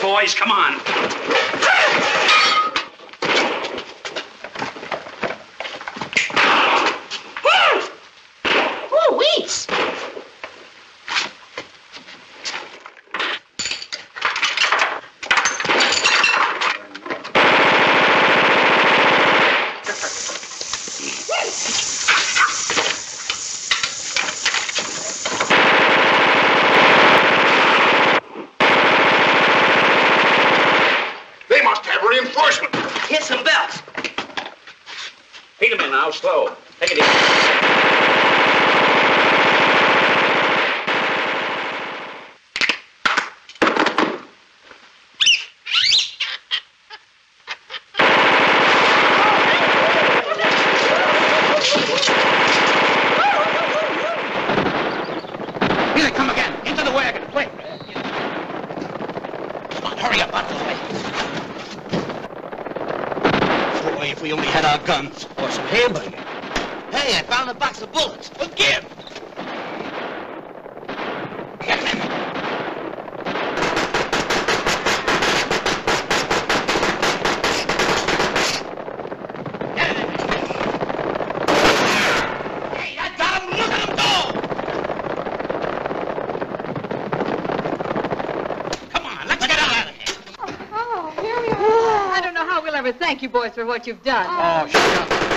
boys. Come on. Ooh, weeds. Reinforcement. Hit some belts. Him in now, slow. Take it easy. Here they come again. Into the wagon. Quick. Come on, hurry up out of the way. If we only had our guns. Or some hamburger. Hey, I found a box of bullets. Give. Get them. Hey, I got him. Look at him go. Come on, let's get out of here. Oh, here we are. I don't know how we'll ever thank you boys for what you've done. Oh, shut up.